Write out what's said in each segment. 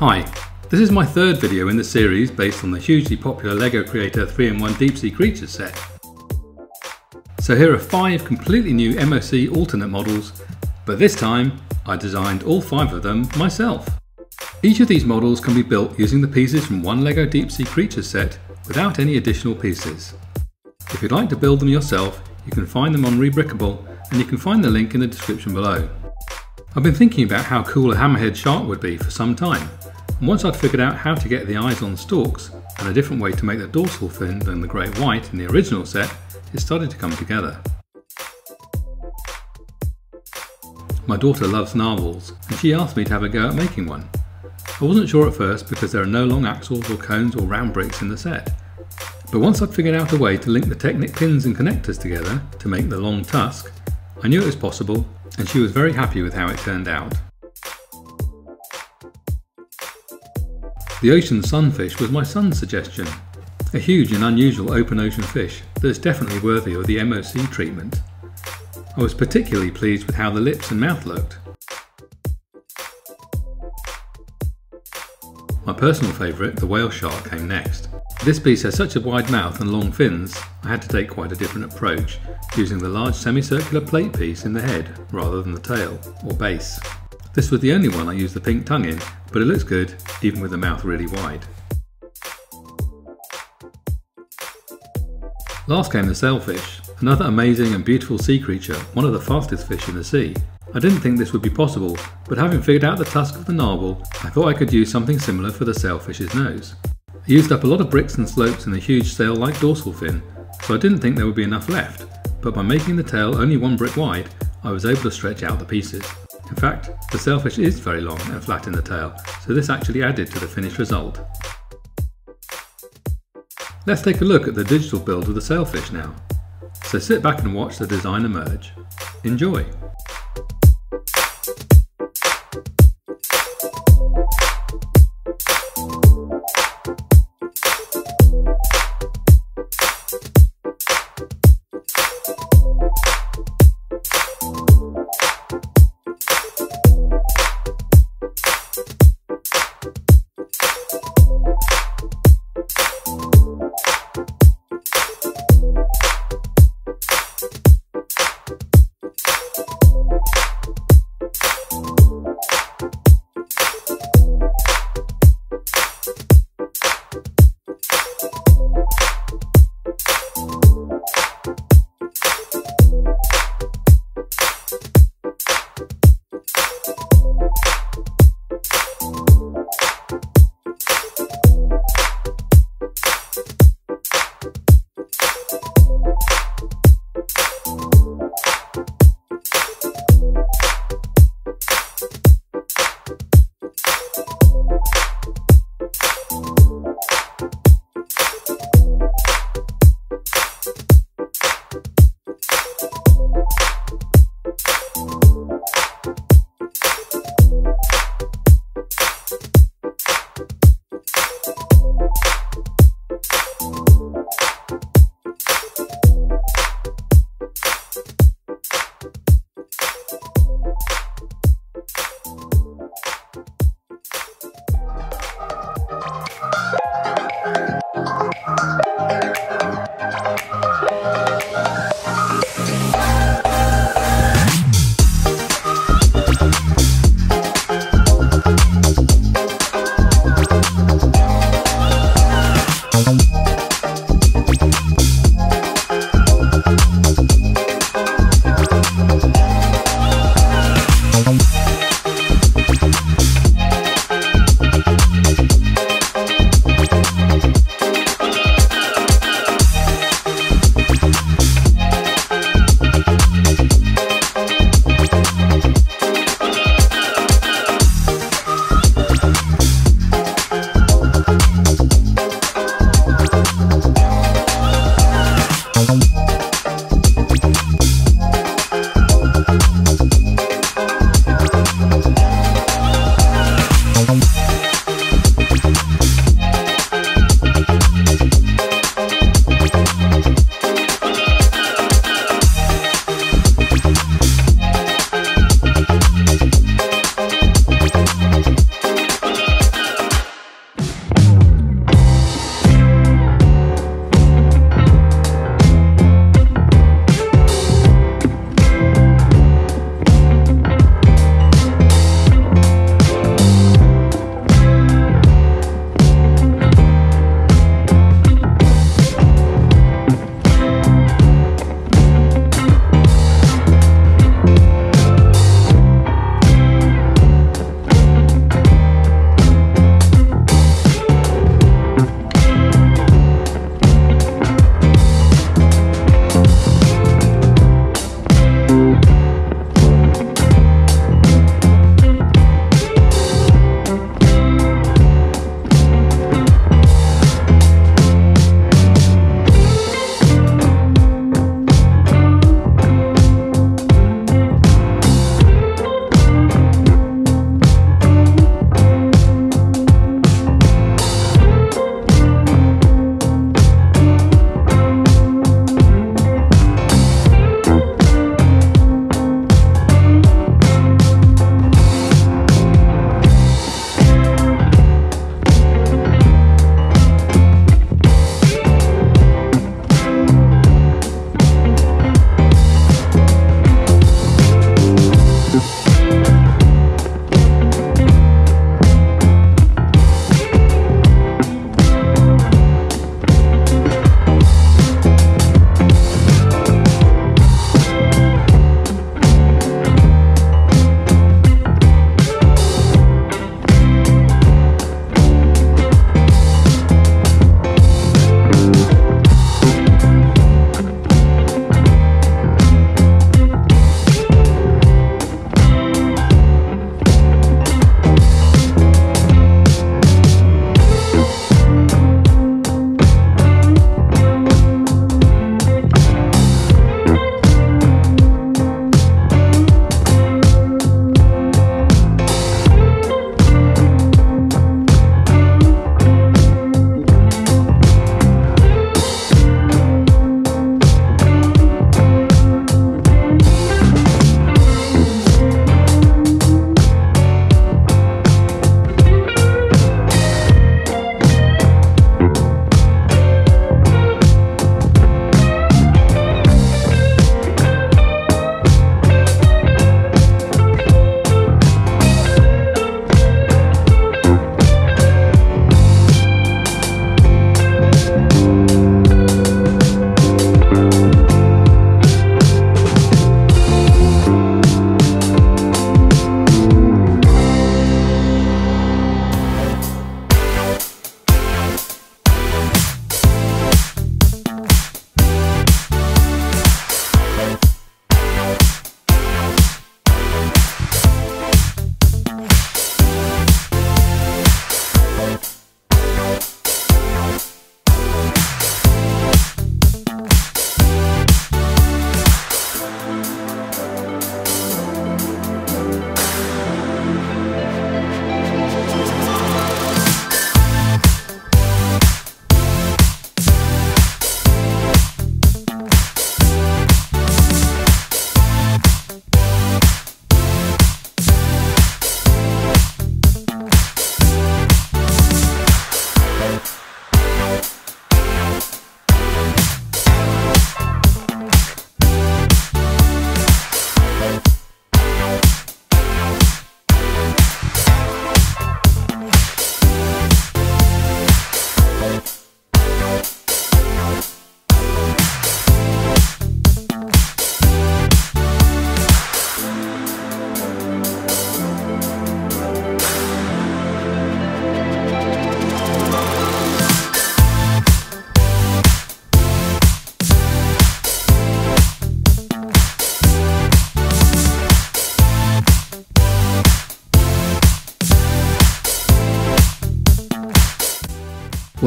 Hi, this is my third video in the series based on the hugely popular LEGO Creator 3-in-1 Deep Sea Creatures set. So here are five completely new MOC alternate models, but this time I designed all five of them myself. Each of these models can be built using the pieces from one LEGO Deep Sea Creatures set without any additional pieces. If you'd like to build them yourself, you can find them on Rebrickable and you can find the link in the description below. I've been thinking about how cool a hammerhead shark would be for some time, once I'd figured out how to get the eyes on the stalks and a different way to make the dorsal fin than the great white in the original set, it started to come together. My daughter loves narwhals and she asked me to have a go at making one. I wasn't sure at first because there are no long axles or cones or round bricks in the set. But once I'd figured out a way to link the Technic pins and connectors together to make the long tusk, I knew it was possible and she was very happy with how it turned out. The ocean sunfish was my son's suggestion. A huge and unusual open ocean fish that is definitely worthy of the MOC treatment. I was particularly pleased with how the lips and mouth looked. My personal favourite, the whale shark, came next. This piece has such a wide mouth and long fins, I had to take quite a different approach, using the large semicircular plate piece in the head rather than the tail, or base. This was the only one I used the pink tongue in, but it looks good, even with the mouth really wide. Last came the sailfish, another amazing and beautiful sea creature, one of the fastest fish in the sea. I didn't think this would be possible, but having figured out the tusk of the narwhal, I thought I could use something similar for the sailfish's nose. I used up a lot of bricks and slopes in the huge sail-like dorsal fin, so I didn't think there would be enough left, but by making the tail only one brick wide, I was able to stretch out the pieces. In fact, the sailfish is very long and flat in the tail, so this actually added to the finished result. Let's take a look at the digital build of the sailfish now. So sit back and watch the design emerge. Enjoy!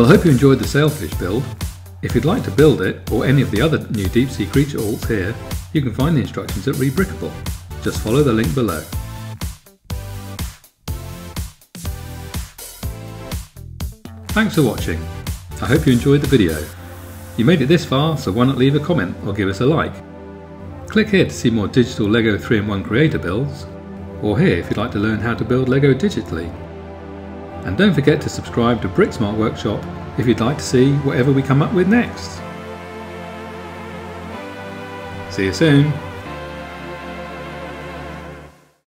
Well, I hope you enjoyed the sailfish build. If you'd like to build it, or any of the other new deep sea creature alts here, you can find the instructions at Rebrickable. Just follow the link below. Thanks for watching. I hope you enjoyed the video. You made it this far, so why not leave a comment or give us a like. Click here to see more digital LEGO 3-in-1 creator builds, or here if you'd like to learn how to build LEGO digitally. And don't forget to subscribe to Bricksmart Workshop if you'd like to see whatever we come up with next. See you soon!